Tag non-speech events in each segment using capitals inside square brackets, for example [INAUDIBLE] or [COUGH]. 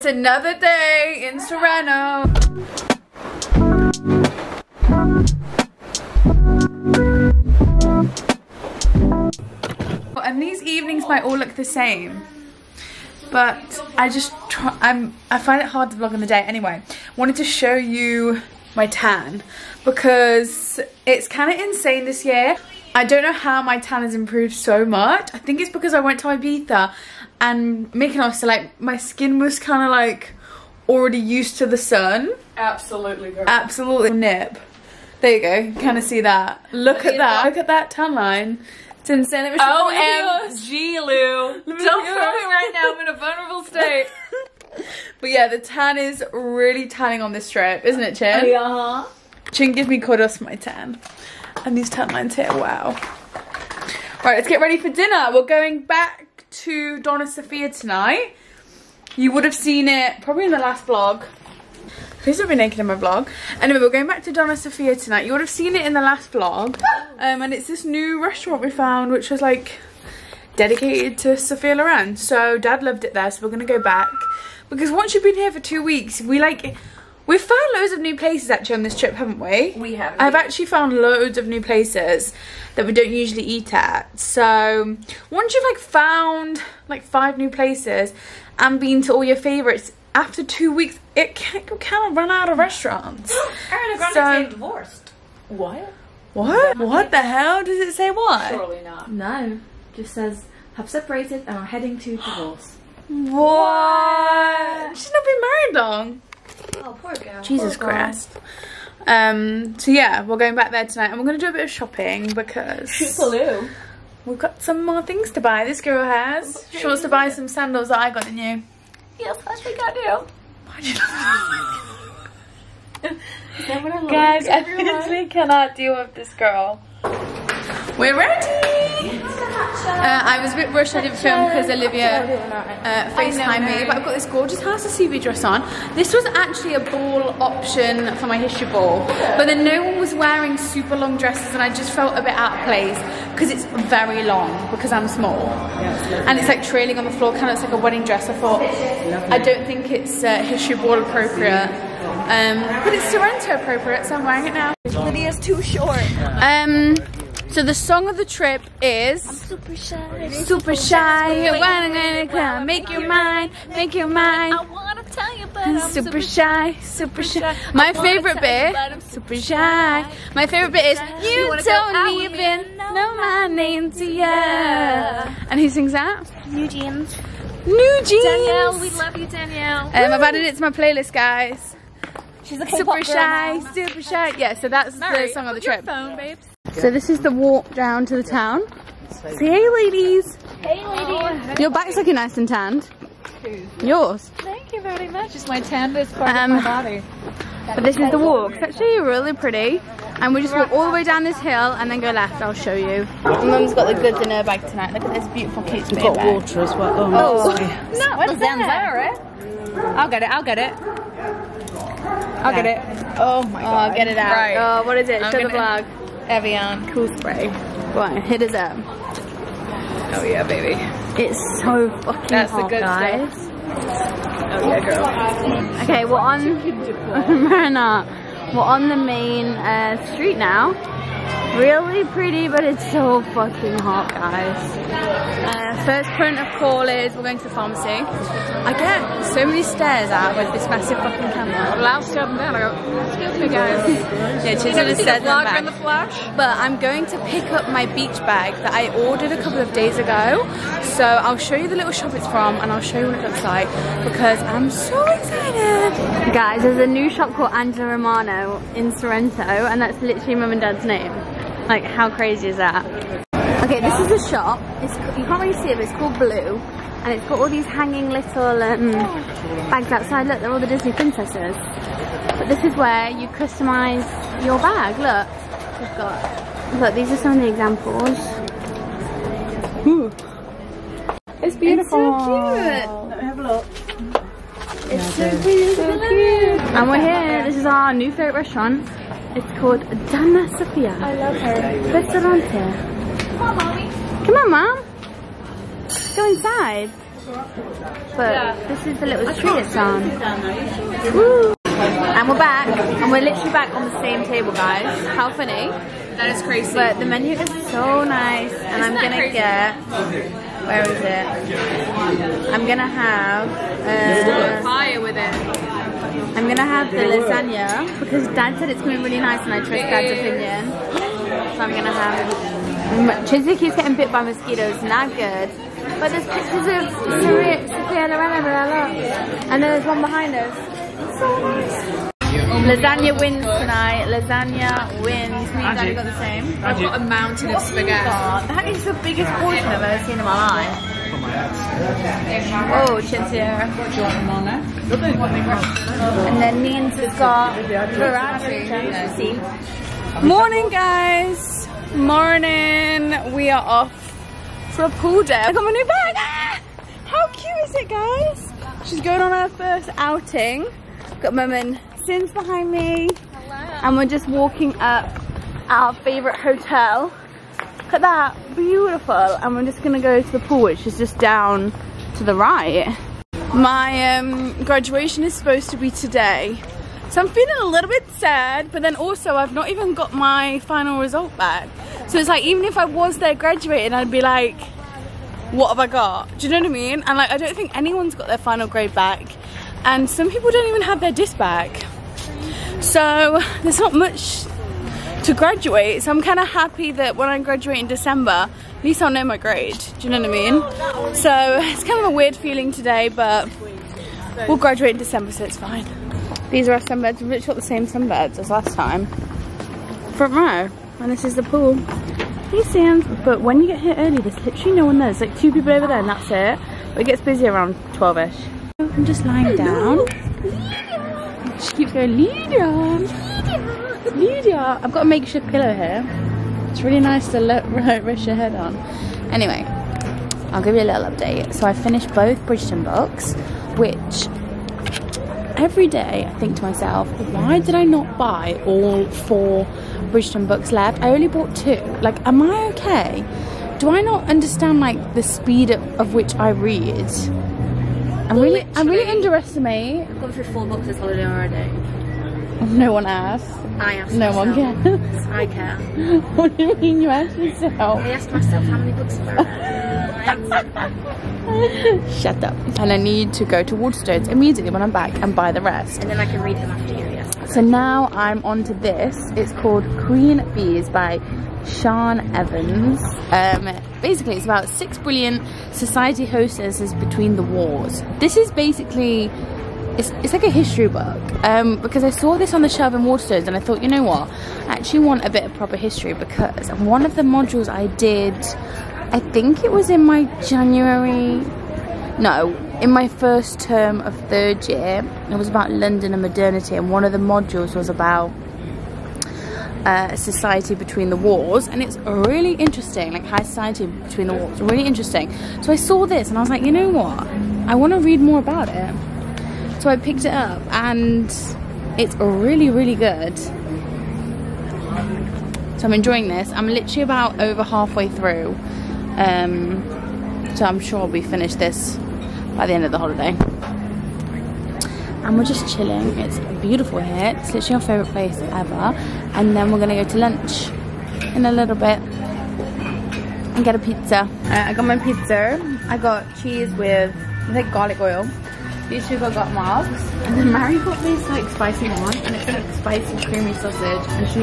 It's another day in Sorrento. And these evenings might all look the same. But I just try, I'm, I find it hard to vlog in the day. Anyway, wanted to show you my tan because it's kind of insane this year. I don't know how my tan has improved so much. I think it's because I went to Ibiza and Mykonos, so like my skin was kind of like already used to the sun. Absolutely, girl. Absolutely nip. There you go, kind of see that. Look at that, look at that tan line. It's insane. Let me show you videos. OMG, Lou. Don't throw me right now. I'm in a vulnerable state. [LAUGHS] But yeah, the tan is really tanning on this trip, isn't it, Chin? yeah. Chin gives me kudos for my tan. And these tan lines here, wow. Right, let's get ready for dinner. We're going back to Donna Sofia tonight. You would have seen it probably in the last vlog. Please don't be naked in my vlog. Anyway, we're going back to Donna Sofia tonight. You would have seen it in the last vlog. Um, and it's this new restaurant we found, which was like dedicated to Sophia Loren. So dad loved it there, so we're gonna go back. Because once you've been here for two weeks, we like, we've found loads of new places actually on this trip, haven't we? We have. I've actually found loads of new places that we don't usually eat at. So once you've like found like five new places and been to all your favorites, after two weeks, it can, you kind of run out of restaurants. [GASPS] Ariana Grande So- getting divorced. What? What? What the hell does it say what? Surely not. No, just says have separated and are heading to divorce. What? She's not been married long. Oh, poor girl. Jesus Christ. Um, so yeah, we're going back there tonight and we're gonna do a bit of shopping because [LAUGHS] we've got some more things to buy. This girl has. She wants to buy some sandals that I got in you. Yes, I think I do. Is that what I look Guys, I literally cannot deal with this girl. We're ready! Uh, I was a bit rushed, I didn't film because Olivia uh, FaceTimed me, but I've got this gorgeous House of CB dress on. This was actually a ball option for my history ball, but then no one was wearing super long dresses and I just felt a bit out of place because it's very long because I'm small. And it's like trailing on the floor, kind of looks like a wedding dress. I thought, I don't think it's uh, history ball appropriate. Um, but it's Sorrento appropriate, so I'm wearing it now. Lydia's too short. Um, so the song of the trip is Super shy. Super Shy. When I'm gonna come, make your mind, make your mind. I wanna tell you, but I'm Super shy, super shy. My favorite bit, super shy. My favorite bit is you wanna go out don't even know my name to ya. And who sings that? New jeans. New Jeans. Danielle, we love you, Danielle. Um, I've added it to my playlist, guys. She's a Super shy, super shy. Yeah, so that's the song of the trip. phone, babes. So this is the walk down to the town. Say hey, ladies. Hey, lady. Your back's looking nice and tanned. Yours. Thank you very much. It's my tannest part Um, of my body. But this is the walk. It's actually really pretty. And we just walk all the way down this hill and then go left. I'll show you. Mum's got the goods in her bag tonight. Look at this beautiful Kate Spade got bag. water as well. Oh, Oh, no. no, what's that? I'll get it. I'll get it. I'll get it. Oh my god. Oh, get it out. Right. Oh, what is it? I'm show the gonna- vlog. Evian Cool Spray. Go on, hit us up. Oh yeah, baby. It's so fucking That's hot, good guys. Oh yeah, girl. Okay, we're on [LAUGHS] [LAUGHS] Marina. We're on the main uh, street now. Really pretty, but it's so fucking hot, guys. Uh, first point of call is we're going to the pharmacy. I get so many stares at with this massive fucking camera. Step down. I go, excuse me, guys. [LAUGHS] Yeah, she's gonna never seen stare a vlogger in the flash? But I'm going to pick up my beach bag that I ordered a couple of days ago. So I'll show you the little shop it's from and I'll show you what it looks like because I'm so excited. Guys, there's a new shop called Angela Romano in Sorrento and that's literally mum and dad's name. Like, how crazy is that? Okay, this is a shop. It's, you can't really see it, but it's called Blue. And it's got all these hanging little um, bags outside. Look, they're all the Disney princesses. But this is where you customise your bag. Look, we've got. Look, these are some of the examples. It's beautiful. It's so cute. Let me have a look. It's so cute, so cute. And we're here. This is our new favourite restaurant. It's called Donna Sofia. I love her. Restaurante. Come on, mommy. Come on, mom. Go inside. But this is the little street it's on. Woo. And we're back, and we're literally back on the same table, guys. How funny. That is crazy. But the menu is so nice, and I'm gonna get. Where is it? I'm gonna have. Uh, fire with it. I'm gonna have the lasagna because Dad said it's gonna be really nice, and I trust Dad's opinion. So I'm gonna have. Chizzy keeps getting bit by mosquitoes, not good. But there's pictures of Sophia Sophia Loren over look. And then there's one behind us. So nice. Lasagna wins tonight. Lasagna wins. Me and Daddy got the same. I've got a mountain of spaghetti. That is the biggest portion I've ever seen in my life. Oh, Chintzia. And then Nian's got Ferrari. Morning, guys. Morning. We are off for a pool day. I got my new bag. Ah! How cute is it, guys? She's going on her first outing. Got Mum and Sins behind me. And we're just walking up our favourite hotel. Look at that, beautiful. And we're just gonna go to the pool, which is just down to the right. My um, graduation is supposed to be today. So I'm feeling a little bit sad, but then also I've not even got my final result back. So it's like, even if I was there graduating, I'd be like, what have I got? Do you know what I mean? And like, I don't think anyone's got their final grade back. And some people don't even have their disc back. So there's not much to graduate. So I'm kind of happy that when I graduate in December, at least I'll know my grade. Do you know what I mean? So it's kind of a weird feeling today, but we'll graduate in December, so it's fine. These are our sunbeds. We've literally got the same sunbeds as last time. Front row. And this is the pool. Hey Sam. But when you get here early, there's literally no one there. There's like two people over there and that's it. But it gets busy around 12ish. I'm just lying down. She keeps going, Lydia, Lydia, Lydia. I've got a makeshift pillow here. It's really nice to let [LAUGHS] rest your head on. Anyway, I'll give you a little update. So I finished both Bridgerton books, which every day I think to myself, why did I not buy all four Bridgerton books left? I only bought two. Like, am I okay? Do I not understand like the speed of, of which I read? I'm really, I'm really underestimate. I've gone through four books this holiday already. [LAUGHS] No one asked. I asked No one myself. cares. I care. [LAUGHS] what do you mean you asked yourself? I asked myself how many books have I. [LAUGHS] Shut up. And I need to go to Waterstones immediately when I'm back and buy the rest. and then I can read them after you, yes. So now I'm on to this. It's called Queen Bees by Sean Evans. Um, basically, it's about six brilliant society hostesses between the wars. This is basically, it's, it's like a history book um, because I saw this on the shelf in Waterstones and I thought, you know what, I actually want a bit of proper history because one of the modules I did, I think it was in my January no, in my first term of third year, it was about London and modernity, and one of the modules was about uh, society between the wars, and it's really interesting, like high society between the wars, really interesting. So I saw this, and I was like, you know what? I want to read more about it. So I picked it up, and it's really, really good. So I'm enjoying this. I'm literally about over halfway through. Um, so I'm sure we finish this by the end of the holiday. And we're just chilling. It's beautiful here. It's literally our favourite place ever. And then we're gonna go to lunch in a little bit and get a pizza. Uh, I got my pizza. I got cheese with I think garlic oil. These two got got marks. And then Mary got this like spicy one and it's like spicy creamy sausage and she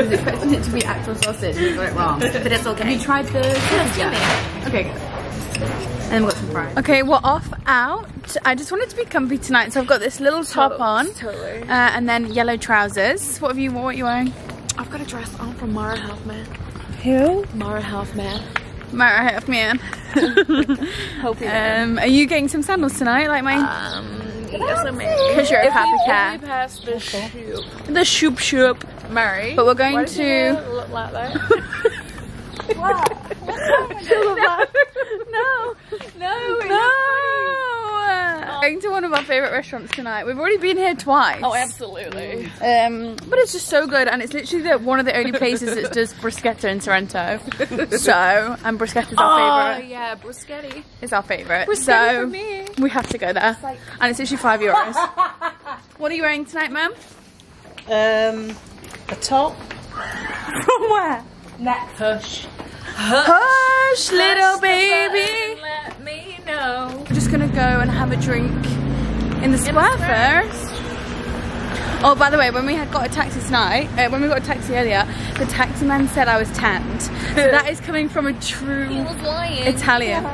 was expecting it to be actual sausage and we got it wrong. [LAUGHS] But it's okay. Have you tried the sausage yet? Okay, good. And then we've got some fries. Okay, we're off out. I just wanted to be comfy tonight, so I've got this little top on. totally. Uh, and then yellow trousers. What have you what are you wearing? I've got a dress on from Mara Hoffman. Who? Mara Hoffman. Mara Hoffman. [LAUGHS] Hope you um, are you getting some sandals tonight, like mine? Um, yes, I may. Because you're a If we only copycat. pass the. The shoop shoop. Mary. But we're going why does your to- hair look like that? [LAUGHS] [LAUGHS] no, no, no. Going to one of our favourite restaurants tonight. We've already been here twice. Oh, absolutely. Um, but it's just so good, and it's literally the, one of the only places that does bruschetta in Sorrento. [LAUGHS] so, and bruschetta's our Oh, favourite. Oh, yeah, bruschetti. It's our favourite. Bruschetti so for me. we have to go there, and it's literally five euros. [LAUGHS] what are you wearing tonight, ma'am? Um, a top. From where? Hush. Hush, little baby. Just gonna go and have a drink in the square first. Oh, by the way, when we had got a taxi tonight, uh, when we got a taxi earlier, the taxi man said I was tanned. So that is coming from a true lying. Italian.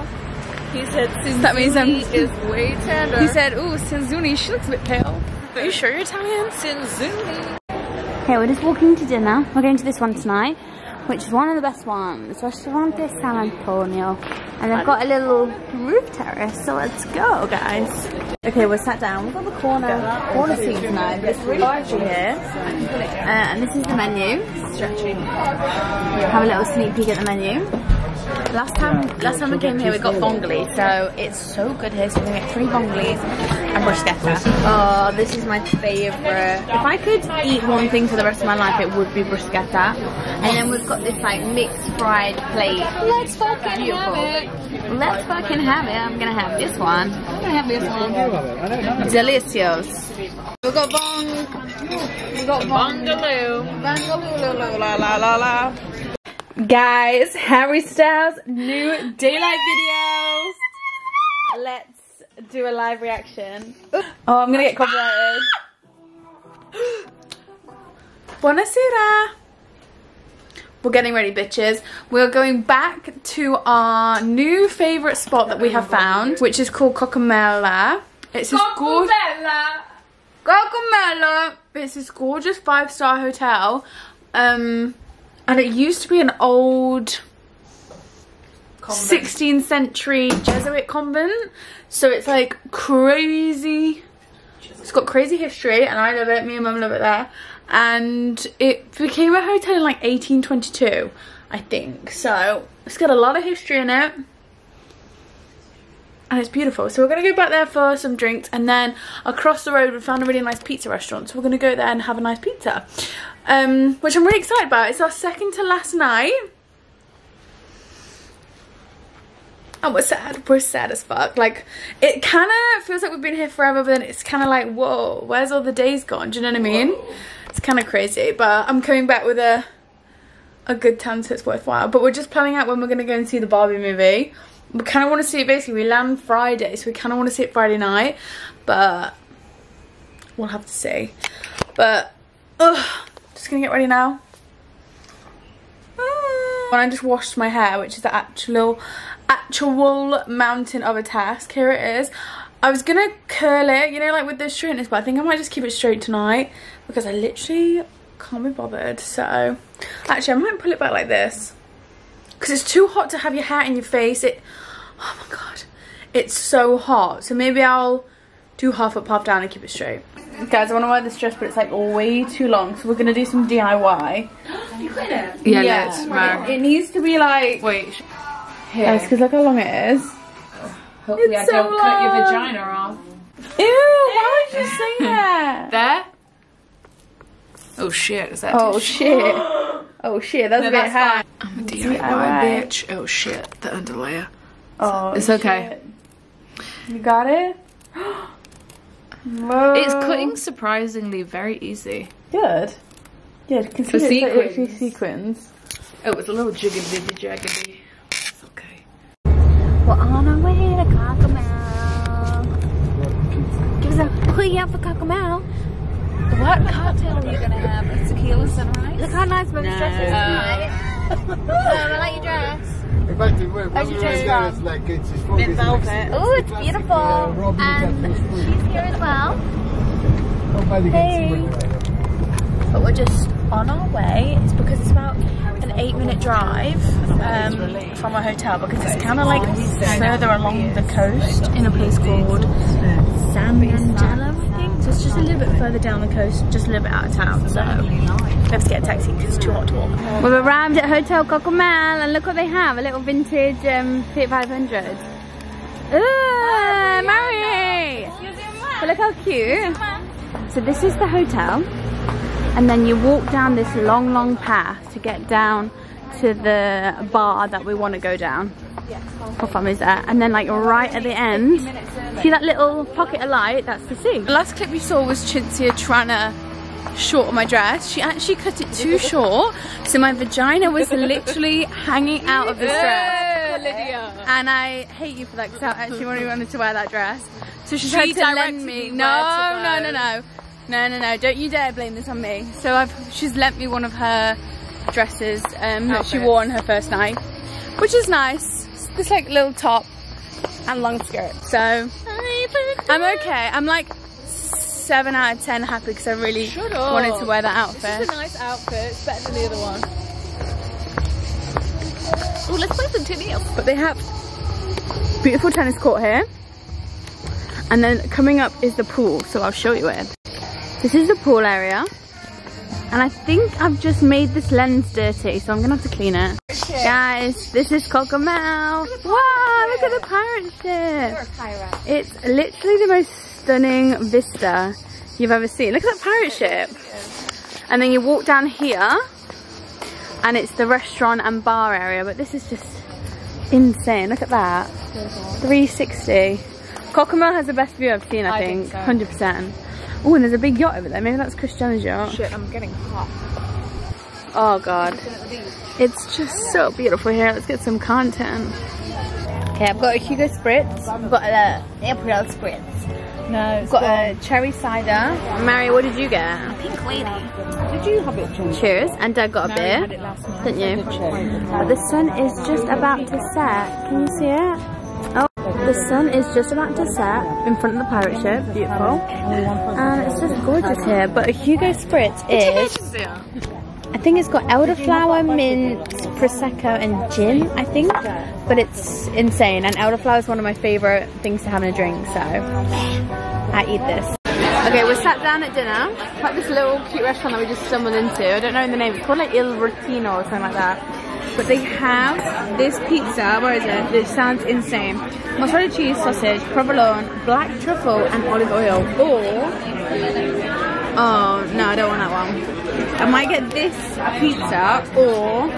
He said That means I'm- Sinzuni is way tender. He said, "Ooh, Sinzuni, she looks a bit pale." Are you sure you're Italian? Sinzuni. Okay, we're just walking to dinner. We're going to this one tonight, which is one of the best ones, Restaurante San Antonio. And I've got a little roof terrace, so let's go, guys. Okay, we're sat down. We've got the corner corner seat tonight. It's really stretchy here. Uh, and this is the menu. Stretching. Have a little sneak peek at the menu. Last time, last time we came here, we got bongoli, so it's so good here. So we're gonna get three bongolis and bruschetta. Oh, this is my favorite. If I could eat one thing for the rest of my life, it would be bruschetta. And then we've got this like mixed fried plate. Let's fucking Beautiful. have it. Let's fucking have it. I'm gonna have this one. I'm gonna have this one. Delicious. We got bong. We got bong. Bungaloo. Bangaloo, la la la la. Guys, Harry Styles new daylight videos. Let's do a live reaction. Oh, I'm gonna get copyrighted. Buonasera. We're getting ready, bitches. We're going back to our new favourite spot that we have found, which is called Cocumella. It's this gorgeous. Gargamella. It's this gorgeous five star hotel. Um, and it used to be an old 16th century Jesuit convent. So it's like crazy. It's got crazy history and I love it. Me and mum love it there. And it became a hotel in like 1822, I think. So it's got a lot of history in it and it's beautiful. So we're gonna go back there for some drinks, and then across the road we found a really nice pizza restaurant. So we're gonna go there and have a nice pizza, um, which I'm really excited about. It's our second to last night. And we're sad. We're sad as fuck. Like, it kind of feels like we've been here forever, but then it's kind of like, whoa, where's all the days gone? Do you know what I mean? It's kind of crazy, but I'm coming back with a a good time so it's worthwhile. But we're just planning out when we're going to go and see the Barbie movie. We kind of want to see it basically. We land Friday, so we kind of want to see it Friday night. But we'll have to see. But, ugh, just to get ready now. Ah. When I just washed my hair, which is the actual, actual mountain of a task. Here it is. I was going to curl it, you know, like with the straightness, but I think I might just keep it straight tonight because I literally can't be bothered. So, actually, I might pull it back like this because it's too hot to have your hair in your face. It, oh my god, it's so hot. So maybe I'll do half up, half down, and keep it straight. Guys, I want to wear this dress, but it's like way too long. So we're gonna do some DIY. [GASPS] You could have. Yeah, let's. It, it needs to be like. Wait. Yes, because look how long it is. Hopefully It's I don't so cut your long. vagina off. Ew! Why would you say that? [LAUGHS] There? Oh shit, is that Oh shit! [GASPS] Oh shit! That's a bit high. I'm a DIY. DIY bitch. Oh shit, the underlayer. Oh, It's okay. shit. You got it. [GASPS] Whoa. It's cutting surprisingly very easy. Good. Yeah, you can For see it's like sequins. sequins. Oh, it's a little jiggly jaggedy. It's okay. We're on our way to Cockamel. Give us a plea out for Cockamel. What cocktail are you gonna have? A tequila sunrise? Look how nice my dress is [LAUGHS] tonight. I like your dress. Infatti, voi quando you lo dress vedete, from? it's like it's it's probably velvet. Oh, it's beautiful. And she's here as well. Hey. can see what But we're just on our way. It's because it's about an eight minute drive um, from our hotel because it's kind of like further along the coast in a place called Sant'Agnello. So it's just a little bit further down the coast, just a little bit out of town. So let's get a taxi because it's too hot to walk. We've arrived at Hotel Cocomel and look what they have, a little vintage um, Fiat 500. Ugh, Mary! But look how cute. So this is the hotel. And then you walk down this long, long path to get down to the bar that we want to go down. Our is there. And then like right at the end, see that little pocket of light? That's the sea. The last clip we saw was Chintzia trying to shorten my dress. She actually cut it too [LAUGHS] short. So my vagina was literally hanging out of the dress. Lydia. And I hate you for that because I actually really wanted to wear that dress. So she tried to lend me. No, no, no, no. No, no, no. Don't you dare blame this on me. So I've she's lent me one of her dresses um, that she wore on her first night, which is nice. It's this like little top and long skirt. So I'm okay. I'm like seven out of ten happy because I really wanted to wear that This outfit. is a nice outfit. It's better than the other one. Oh, let's play some tennis. But they have beautiful tennis court here. And then coming up is the pool, so I'll show you it. This is the pool area. And I think I've just made this lens dirty, so I'm gonna have to clean it. Guys, this is Cocomel. Wow, look at the pirate ship. It's literally the most stunning vista you've ever seen. Look at that pirate ship. And then you walk down here, and it's the restaurant and bar area, but this is just insane. Look at that. 360. Cocomel has the best view I've seen, I, I think. think 100%. Oh, and there's a big yacht over there. Maybe that's Christiana's yacht. Shit, I'm getting hot. Oh, God. It's just so beautiful here. Let's get some content. Okay, I've got a Hugo Spritz. I've got a Aperol Spritz. No, I've got a cherry cider. Mary, what did you get? pink lady. Did you have it, John? Cheers. And Dad got a beer. had it last night. Didn't you? But the sun is just about to set. Can you see it? The sun is just about to set in front of the pirate ship. Beautiful. And it's just gorgeous here. But a Hugo Spritz is, I think it's got elderflower, mint, prosecco, and gin. I think, but it's insane. And elderflower is one of my favorite things to have in a drink. So I eat this. Okay, we're sat down at dinner. Like this little cute restaurant that we just stumbled into. I don't know the name. It's called like Il Rotino or something like that. But they have this pizza. Where is it? This sounds insane. Mozzarella cheese, sausage, provolone, black truffle, and olive oil. Or oh no, I don't want that one. I might get this pizza, or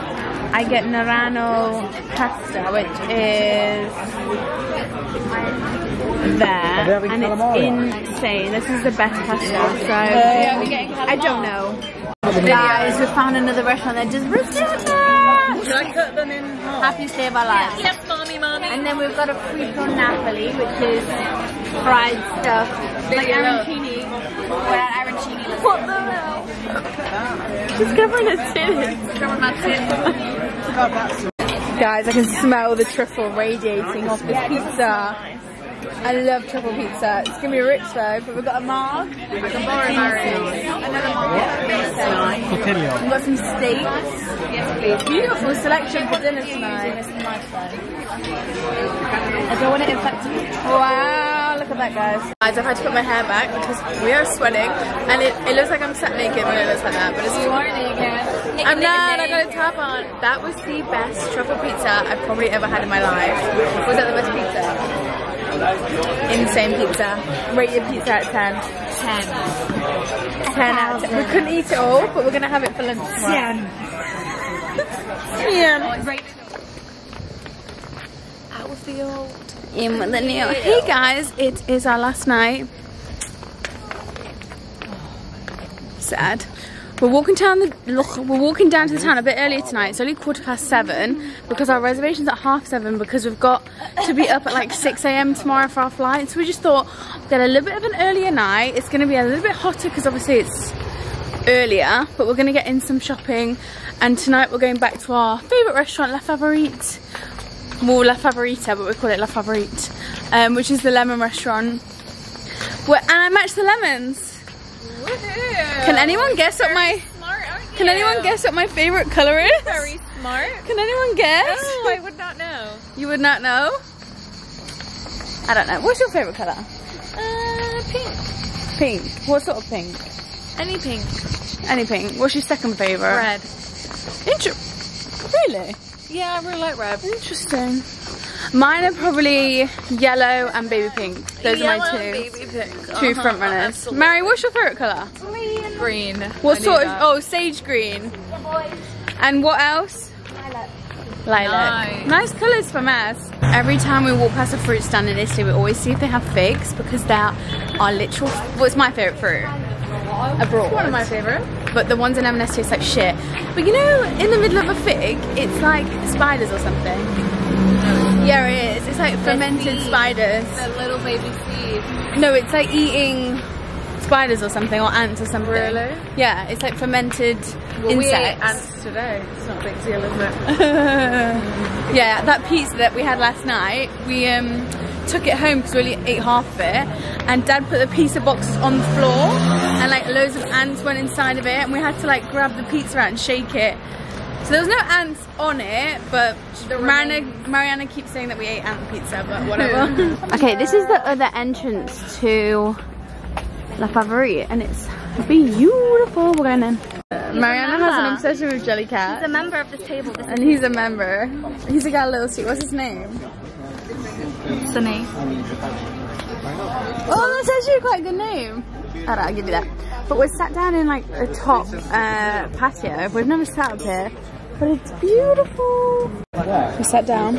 I get Nerano pasta, which is there, and it's insane. This is the best pasta. So I don't know. Guys, we found another restaurant that does bruschetta. Should I cut them in half? Day of our lives. Yes, mommy, mommy. And then we've got a frito Napoli, which is fried stuff, like arancini. Without arancini. What the hell? Just covered in titties. Covered my tits. Guys, I can smell the truffle radiating off this pizza. I love truffle pizza. It's gonna be rich though, but we've got a marg. I can borrow Another marg. We've got some steaks. Beautiful selection for dinner tonight. I don't want it infected. Wow, look at that guys. Guys, I've had to put my hair back because we are sweating and it, it looks like I'm sat naked when it looks like that, but it's you are naked. I'm not, I got a top on. That was the best truffle pizza I've probably ever had in my life. Was that the best pizza? Insane pizza. Rate your pizza of 10. 10. 10 out of 10. We couldn't eat it all, but we're going to have it for lunch tomorrow. 10. Yeah. In with the new. Hey guys, it is our last night. Sad. We're walking down the look. We're walking down to the town a bit earlier tonight. It's only quarter past seven because our reservation's at half seven because we've got to be up at like six a.m. tomorrow for our flight. So we just thought get a little bit of an earlier night. It's going to be a little bit hotter because obviously it's earlier, but we're going to get in some shopping. And tonight we're going back to our favourite restaurant, La Favorite. More La Favorita, but we call it La Favorite, um, which is the lemon restaurant. Where, and I matched the lemons. Can anyone guess what my smart. Can anyone guess what my favorite color is? Very smart. Can anyone guess? Oh, I would not know. You would not know. I don't know. What's your favorite color? Uh, pink. Pink. What sort of pink? Any pink. Any pink. What's your second favorite? Red. Inter- really? Yeah, I really like red. Interesting. Mine are probably yellow and baby pink. Those are my two, two Uh-huh. front runners. Mary, what's your favourite colour? Green. What I sort of, that. oh, sage green. And what else? Lilac. Nice. Nice colours for us. Every time we walk past a fruit stand in Italy, we always see if they have figs because they're our literal, what's my favourite fruit? Abroad. One of my favourite. But the ones in M&S taste like shit. But you know, in the middle of a fig, it's like spiders or something. Yeah, it is. It's like fermented seeds. spiders. The little baby seed. No, it's like eating spiders or something, or ants or something. Really? Yeah, it's like fermented Well, we ate insects. ants today. It's not a big deal, is it? [LAUGHS] yeah, that pizza that we had last night, we um, took it home because we only ate half of it, and Dad put the pizza box on the floor, and like loads of ants went inside of it, and we had to like grab the pizza out and shake it. So there was no ants on it, but Mariana, Mariana keeps saying that we ate ant pizza, but whatever. [LAUGHS] [LAUGHS] okay, this is the other entrance to La Favorite, and it's beautiful. We're going in. Mariana has an obsession with Jellycat. He's a member of this table. This And he's a member. He's a got a little seat. What's his name? Sunny. Oh, that's actually quite a good name. Alright, I'll give you that. But we're sat down in like a top uh, patio. We've never sat up here. But it's beautiful. We sat down.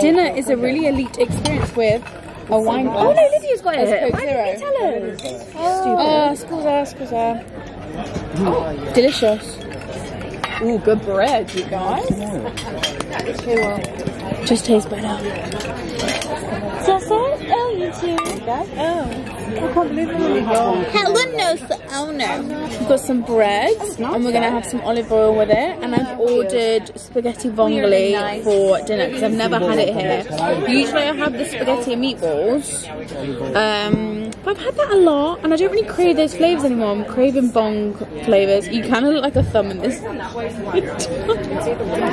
Dinner is a really elite experience with a wine glass. Oh no, Lydia's got it. Why didn't you tell us? Oh, scusa, scusa. Oh, delicious. Ooh, good bread, you guys. Just tastes better. Helen knows the owner. We've got some bread and we're gonna have some olive oil with it. And I've ordered spaghetti vongole for dinner because I've never had it here. Usually I have the spaghetti and meatballs, um, but I've had that a lot and I don't really crave those flavors anymore. I'm craving bong flavors. You kind of look like a thumb in this.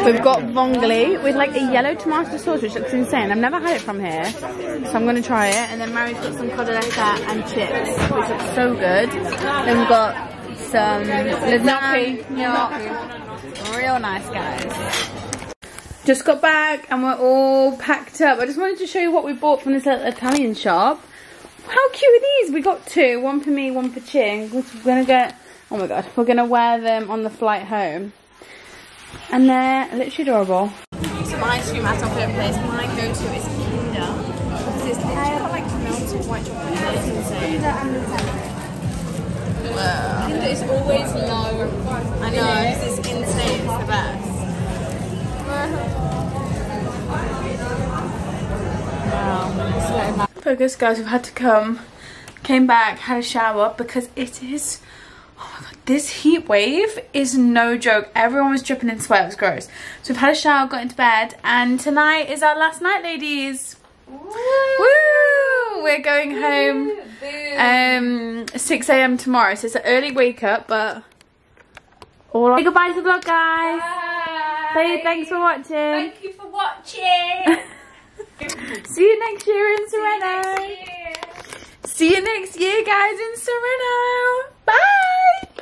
We've got vongole with like a yellow tomato sauce, which looks insane. I've never had it from here, so I'm gonna try it. And then Mary's got some cotoletta and chips, which looks so good. Then we've got some gnocchi. Gnocchi. Real nice, guys. Just got back and we're all packed up. I just wanted to show you what we bought from this little Italian shop. How cute are these? We got two, one for me, one for Ching. We're gonna get, oh my god, we're gonna wear them on the flight home. And they're literally adorable. Some ice cream at our favourite place. My go-to is Kinder. Because it's literally got like melted white chocolate. It's insane. Kinder is always low. Focus guys, we've had to come, came back, had a shower because it is, oh my god, this heat wave is no joke. Everyone was dripping in sweat, it was gross. So we've had a shower, got into bed, and tonight is our last night, ladies. Woo! We're going home um 6 a.m. tomorrow, so it's an early wake up, but all Say goodbye to the vlog, guys. Say thanks for watching. Thank you for watching. [LAUGHS] See you next year in Sorrento. See you next year, guys, in Sorrento. Bye.